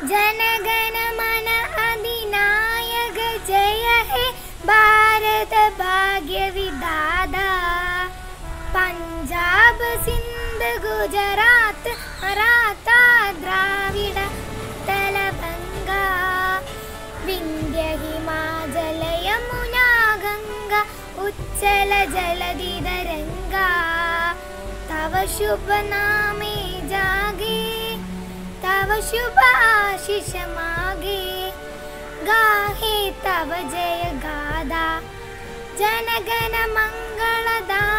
जनगण मन अधिनायक जय हे भारत भाग्य विदादा। पञ्जाब सिन्ध गुजरात मराठा द्राविड तलबङ्गा विन्द्य हिमाचल यमुना गङ्गा उच्चल जलधितरङ्गा तव शुभ नामे जागे तव शुभ आशिष मागे गाहे तव जय गादा। जनगण मङ्गलदायक